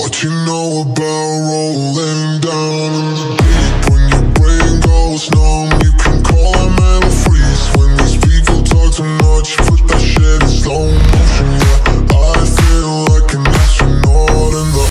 What you know about